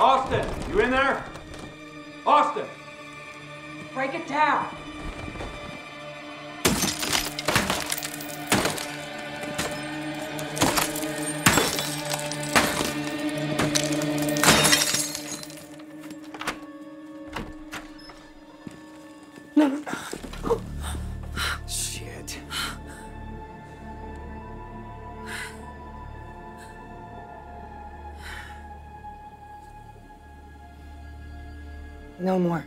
Austin, you in there? Austin! Break it down. Shit. No more.